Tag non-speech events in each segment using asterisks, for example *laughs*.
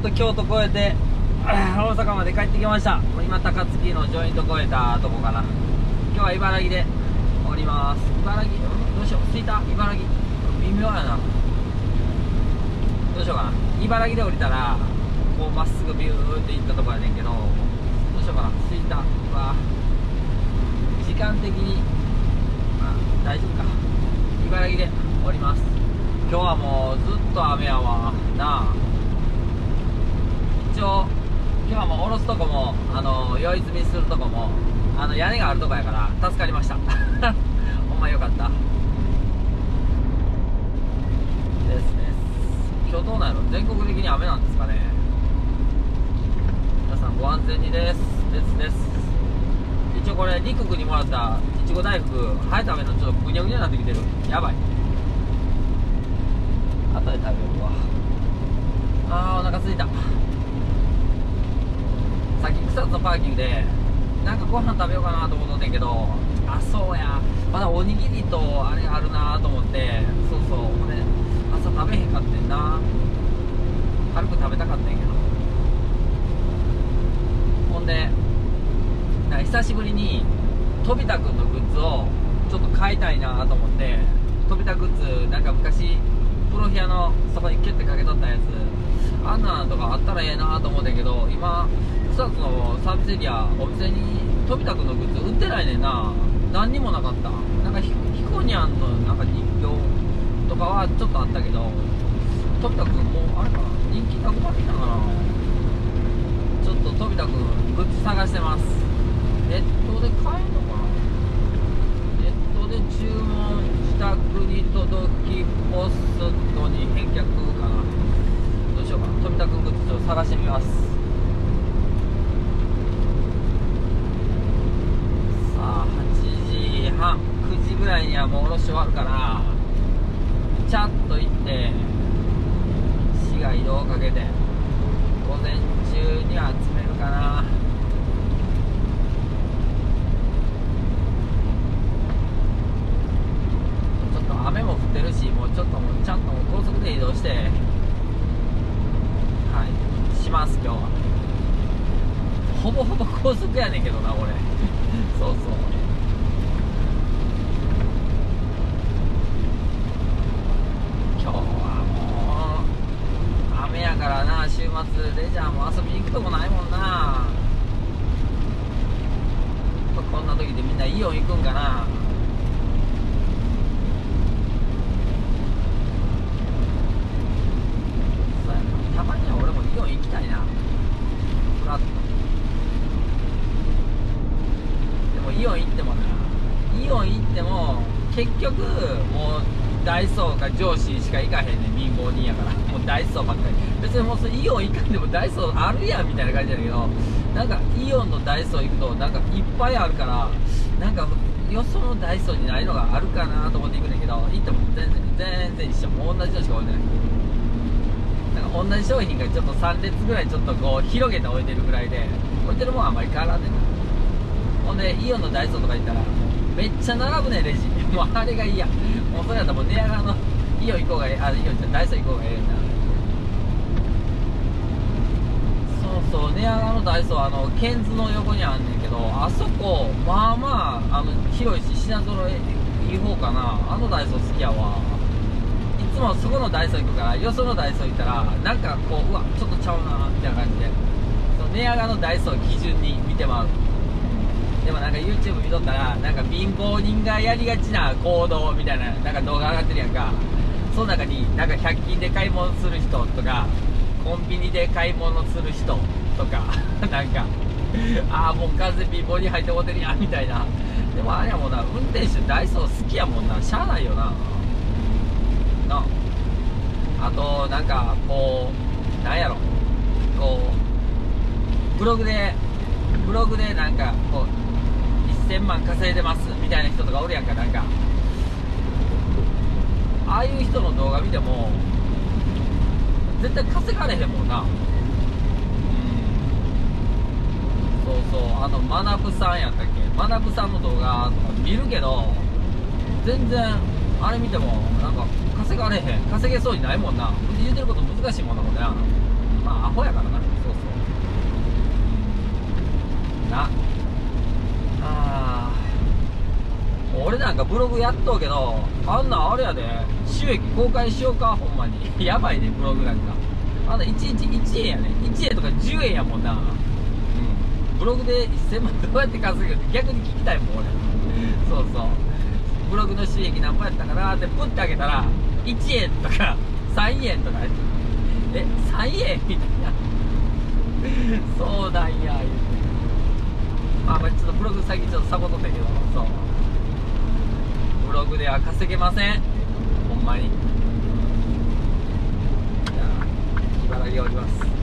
っと京都越えて *clears throat* 大阪まで帰ってきました。今高槻のジョイント越えたとこかな。今日は茨城で降ります。茨城どうしよう。着いた茨城。微妙やな。どうしようかな。茨城で降りたらこうまっすぐビューって行ったとこやねんけどどうしようかな。着いたうわ時間的にまあ大丈夫か。茨城で降ります。今日はもうずっと雨やわ。なあ。一応今も下ろすとこもあの酔い積みするとこもあの屋根があるとこやから助かりました。*laughs* ほんまよかった。ですね今日どうなんやろ？全国的に雨なんですかね。皆さんご安全にです。ですです。一応これ陸くにもらったいちご大福生えた目のちょっとぐにゃぐにゃになってきてる。やばい。後で食べるわ。あーお腹すいた。さっき草津のパーキングでなんかご飯食べようかなと思ってんけどあそうや。まだおにぎりとあれあるなと思ってそうそう。ほんで朝食べへんかってんな。軽く食べたかったんやけど。ほんでなん久しぶりに飛田くんのグッズをちょっと買いたいなと思って飛田グッズなんか昔プロフィアのそこにキュッてかけとったやつあんなとかあったらええなと思ってんけど今草津のサービスエリアお店に飛田くんのグッズ売ってないねんな。何にもなかった。なんかひひこにゃんのなんか人形とかはちょっとあったけど飛田くんもうあれか人気なくなってたかな。ちょっと飛田くんグッズ探してます。ネットで買えんのかな。ネットで注文自宅に届きポストに返却。しようか。な飛田くんグッズを探してみます。さあ8時半。9時ぐらいにはもうおろし終わるからちゃっと行って市が移動をかけて午前中には詰めるかな。ちょっと雨も降ってるしもうちょっともうちゃんと高速で移動してします今日は。ほぼほぼ高速やねんけどな俺 *laughs* そうそう。今日はもう雨やからな週末レジャーも遊びに行くとこないもんな。こんな時でみんなイオン行くんかな。行きたいな。フラットでもイオン行ってもな。イオン行っても結局もうダイソーか上司しか行かへんねん。貧乏人やから。*laughs* もうダイソーばっかり。別にもうそイオン行かんでもダイソーあるやんみたいな感じやけどなんかイオンのダイソー行くとなんかいっぱいあるからなんかよそのダイソーにないのがあるかなと思って行くねんけど行っても全然全然一緒。もう同じのしか置いてない同じ商品がちょっと3列ぐらいちょっとこう広げて置いてるぐらいで置いてるもんあんまり変わらんねんな。ほんでイオンのダイソーとか行ったらもうめっちゃ並ぶねレジ。もうあれが嫌。もうそれやったらもう寝屋川のイオン行こうがええあイオンじゃダイソー行こうがええなそうそう寝屋川のダイソーあのケンズの横にあんねんけどあそこまあまああの広いし品揃えいい方かな。あのダイソー好きやわ。もそこのダイソー行くからよそのダイソー行ったらなんかこううわちょっとちゃうなみたいな感じで。その寝屋川のダイソー基準に見てまうでもなんか YouTube 見とったらなんか貧乏人がやりがちな行動みたいななんか動画上がってるやんか。その中になんか100均で買い物する人とかコンビニで買い物する人とか *laughs* なんか *laughs* ああもう完全貧乏に入ってもてるやんみたいな。でもあれやもんな運転手ダイソー好きやもんな。しゃあないよな。なあとなんかこうなんやろ。こうブログでブログでなんかこう1000万稼いでますみたいな人とかおるやんかなんか。ああいう人の動画見ても絶対稼がれへんもんな。うん。そうそう。あのまなぶさんやったっけ。まなぶさんの動画とか見るけど全然あれ見てもなんか稼がれへん稼げそうにないもんな。言うてること難しいもんなもんねまあアホやからなそうそう。な。あ俺なんかブログやっとうけどあんなんあれやで。収益公開しようかほんまに。*laughs* やばいねブログなんか。あんな1日1円やね。1円とか10円やもんな。ブログで1000万どうやって稼ぐって逆に聞きたいもん俺。そうそう。ブログの収益何ぼやったかなってプッてあげたら1円とか *laughs* 3円とかえ3円みたいな。*laughs* そうなんや。言うてまあまあちょっとブログ最近ちょっとサボっとったけどそう。ブログでは稼げません。ほんまに。じゃあ茨城降ります。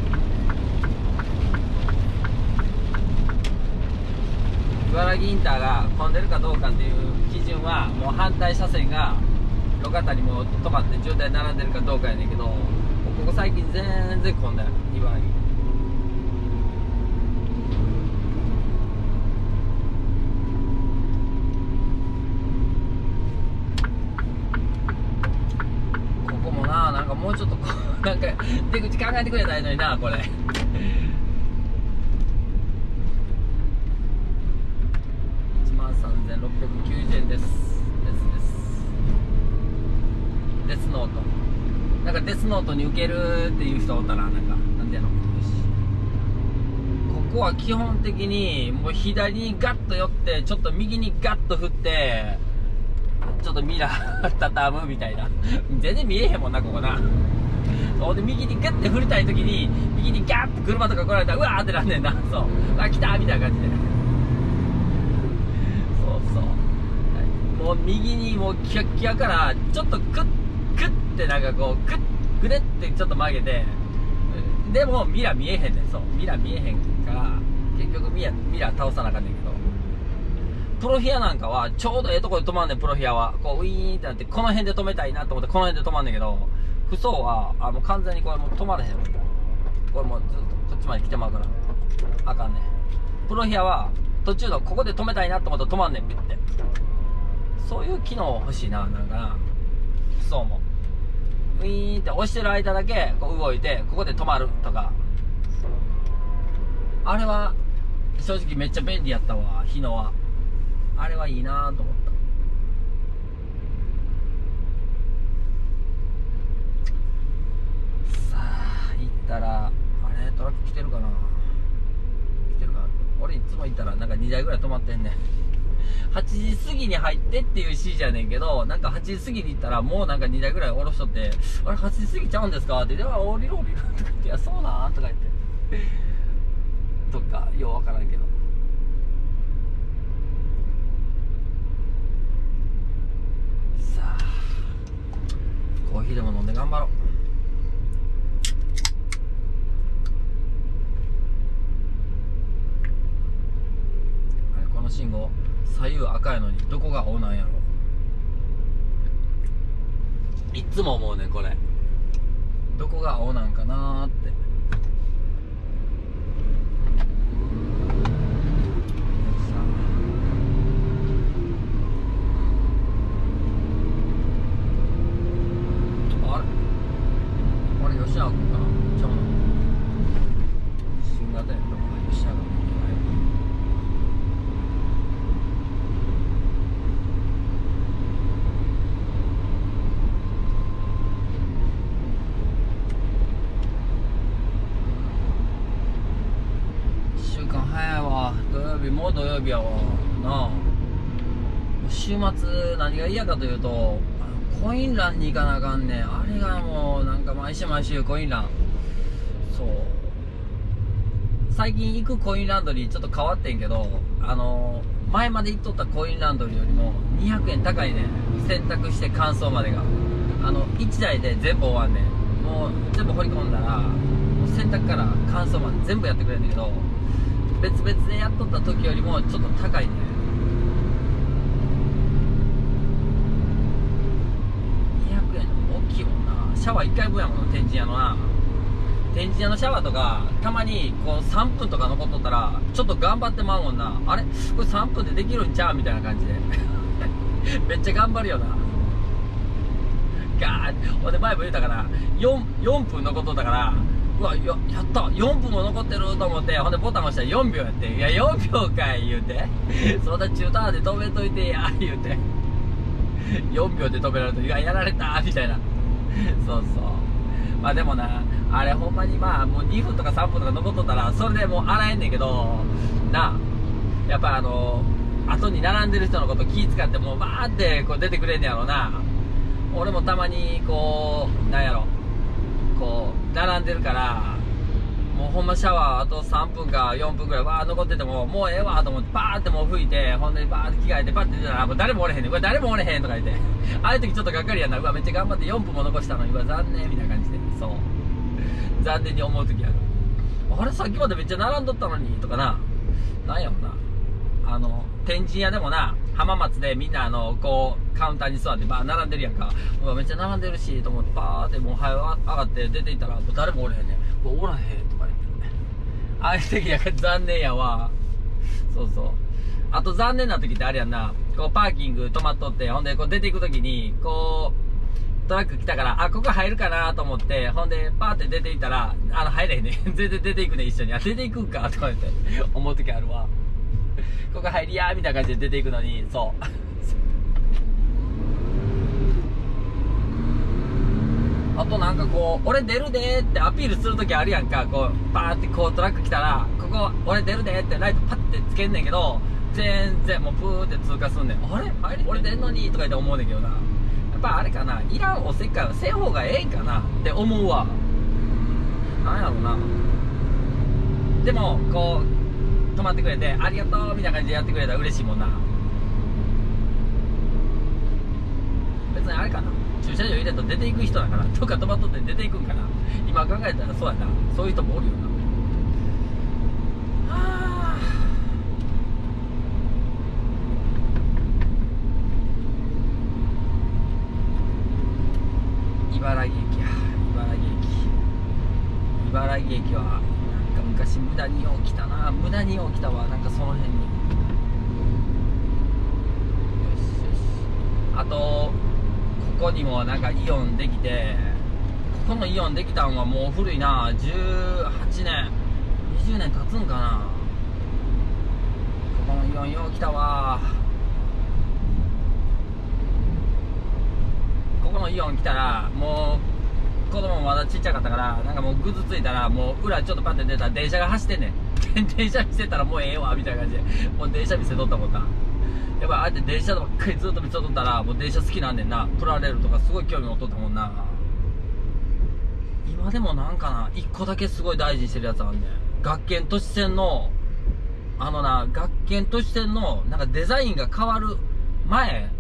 インターが混んでるかどうかっていう基準はもう反対車線が路肩にも止まって渋滞並んでるかどうかやねんけどここ最近全然混んでる茨城。ここもななんかもうちょっとこうなんか出口考えてくれたらいいのになこれ1万3690円です。ですです。デスノート。なんかデスノートに受けるっていう人おったらなんかなんでやろよしここは基本的にもう左にガッと寄ってちょっと右にガッと振ってちょっとミラー畳むみたいな。全然見えへんもんなここな。そう。で右にガッて振りたい時に右にガッて車とか来られたらうわーってなんねんな。そう。あ来たみたいな感じでそうそう、はいもう右にもうキャッキャからちょっとクックッてなんかこうクッグレってちょっと曲げてでもミラー見えへんねん。そうミラー見えへんから結局ミラミラ倒さなあかんねんけど。プロフィアなんかはちょうどええとこで止まんねんプロフィアは。こうウィーンってなってこの辺で止めたいなと思ってこの辺で止まんねんけど不走はあの完全にこれもう止まれへん。これもうずっとこっちまで来てまうからあかんねん。プロフィアは途中のここで止めたいなと思ったら止まんねんピッて。そういう機能欲しいななんかな。そうもウィーンって押してる間だけこう動いてここで止まるとか。あれは正直めっちゃ便利やったわ日野は。あれはいいなと思った。さあ行ったらあれトラック来てるかな。来てるか俺いつも行ったらなんか2台ぐらい止まってんねん。8時過ぎに入ってっていう指示やねんけど、なんか8時過ぎに行ったらもうなんか2台ぐらい降ろしとって、あれ8時過ぎちゃうんですか？って、では降りる降りるとか言って、いや、そうなん？とか言って。とか、ようわからんけど。さあ、コーヒーでも飲んで頑張ろう。あれこの信号左右赤やのにどこが青なんやろいっつも思うねんこれ。どこが青なんかなーってあれあれ吉永君かなちゃうな新型やったか吉永君1週土曜日もう土曜日やわ。なあ。週末何が嫌かというとコインランに行かなあかんねん。あれがもうなんか毎週毎週コインラン。そう。最近行くコインランドリーちょっと変わってんけどあの前まで行っとったコインランドリーよりも200円高いねん。洗濯して乾燥までが。あの1台で全部終わんねん。もう全部掘り込んだら洗濯から乾燥まで全部やってくれるんだけど別々でやっとった時よりもちょっと高いね。200円大きいもんな。シャワー1回分やもん天神屋のな。天神屋のシャワーとかたまにこう3分とか残っとったらちょっと頑張ってまうもんな。あれ？これ3分でできるんちゃうみたいな感じで。*laughs* めっちゃ頑張るよな。ガーッ。ほんで前も言うたから 4, 4分残っとったからうわややった。4分も残ってると思って。ほんでボタン押したら4秒やって。いや4秒かい言うて。*laughs* そんな中途半で止めといてや言うて。4秒で止められるといややられたみたいな。そうそう。まあでもなあれほんまにまあもう2分とか3分とか残っとったらそれでもう洗えんねんけどなあやっぱあの後に並んでる人のこと気使ってもうバーってこう出てくれんねやろな。俺もたまにこうなんやろ。こう並んでるからもうほんまシャワーあと3分か4分ぐらいわー残っててももうええわと思ってバーってもう拭いてほんでバーって着替えてパッて出たらもう誰もおれへんねん。これ誰もおれへんとか言って。*laughs* ああいう時ちょっとがっかりやな。うわめっちゃ頑張って4分も残したのに。うわ残念みたいな感じで。そう。残念に思う時ある。あれさっきまでめっちゃ並んどったのにとかな。なんやろな。あの天神屋でもな浜松でみんなあのこうカウンターに座ってバー並んでるやんかめっちゃ並んでるしと思ってバーってもう早上がって出ていったらもう誰もおれへんねんうおらへんとか言ってるねああいう時やから残念やわそうそうあと残念な時ってあれやんなこうパーキング止まっとってほんでこう出ていく時にこうトラック来たから、あ、ここ入るかなと思って、ほんで、パーって出ていったら、あの、入れへんね。*laughs* 全然出ていくね、一緒に。あ、出ていくんかとか言って、思う時あるわ。ここ入りやーみたいな感じで出ていくのに、そう。*laughs* あとなんかこう、俺出るでーってアピールするときあるやんか。こう、パーってこうトラック来たら、ここ、俺出るでーってライトパッてつけんねんけど、全然もうプーって通過すんねん。あれ？あれ？俺出んのにとか言って思うねんけどな。やっぱあれかな。いらんおせっかいはせん方がええんかなって思うわ。なんやろな。でも、こう、止まってくれて、ありがとうみたいな感じでやってくれたら嬉しいもんな。別にあれかな。駐車場入れたら出ていく人だから、どっか止まっとって出ていくんかな。今考えたらそうやな。そういう人もおるよな。あ茨城駅や茨城駅茨城駅は昔無駄によう来たな。無駄によう来たわ。なんかその辺に。よしよし。あとここにもなんかイオンできてここのイオンできたんはもう古いな。18年。20年経つんかな。ここのイオンよう来たわ。ここのイオン来たらもう子供まだちっちゃかったからなんかもうぐずついたらもう裏ちょっとパッて出たら電車が走ってんねん。*laughs* 電車見せたらもうええわみたいな感じ。で *laughs* もう電車見せとったもんな。やっぱああやって電車ばっかりずっと見せとったらもう電車好きなんねんな。プラレールとかすごい興味持っとったもんな。今でもなんかな一個だけすごい大事にしてるやつあんねん。学研都市線のあのな学研都市線のなんかデザインが変わる前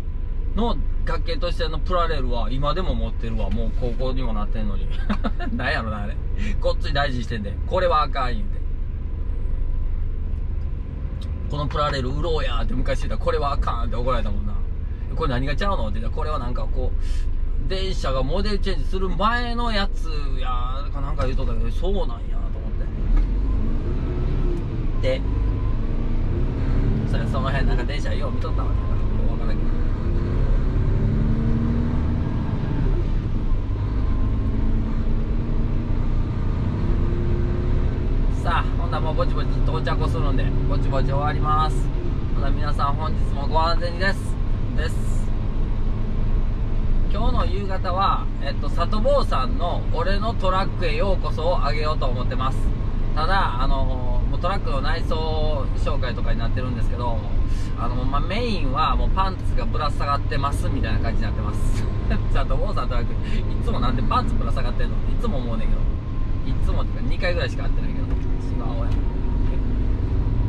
の学研都市線のプラレルは今でも持ってるわ。もう高校にもなってんのに。*laughs* なんやろなあれ。ごっつい大事にしてんで。これはあかん言うて。このプラレル売ろうやって昔言った。らこれはあかんって怒られたもんな。これ何がちゃうのって言った。らこれはなんかこう電車がモデルチェンジする前のやつやかなんか言うとったけどそうなんやと思って。でそれその辺なんか電車よう見とったわなんかようわからんけどさあほんならもうぼちぼち到着するんでぼちぼち終わります。ほな皆さん本日もご安全にです。です。今日の夕方は、えっと、里坊さんの「俺のトラックへようこそ」をあげようと思ってます。ただあのもうトラックの内装紹介とかになってるんですけどあの、まあ、メインはもうパンツがぶら下がってますみたいな感じになってます。*laughs* 里坊さんのトラックいつもなんでパンツぶら下がってんの？いつも思うねんけど。いつもってか2回ぐらいしか会ってないけど。素顔や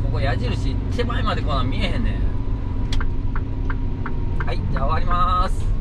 ここ矢印手前までこな見えへんねん。はいじゃあ終わります。